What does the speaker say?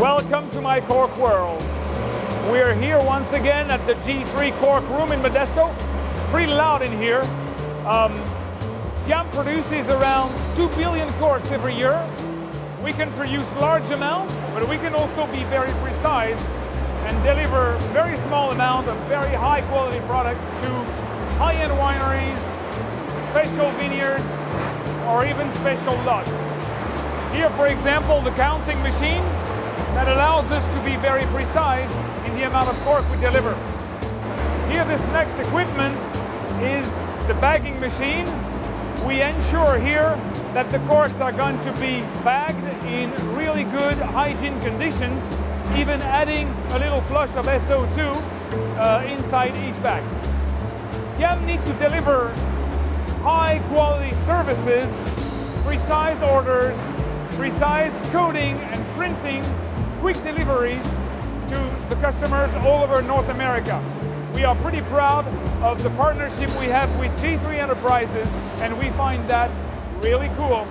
Welcome to my cork world. We are here once again at the G3 Cork Room in Modesto. It's pretty loud in here. Um, Diam produces around 2 billion corks every year. We can produce large amounts, but we can also be very precise and deliver very small amount of very high quality products to high-end wineries, special vineyards, or even special lots. Here, for example, the counting machine allows us to be very precise in the amount of cork we deliver. Here, this next equipment is the bagging machine. We ensure here that the corks are going to be bagged in really good hygiene conditions, even adding a little flush of SO2 uh, inside each bag. Diam need to deliver high quality services, precise orders, precise coding and printing quick deliveries to the customers all over North America. We are pretty proud of the partnership we have with G3 Enterprises and we find that really cool.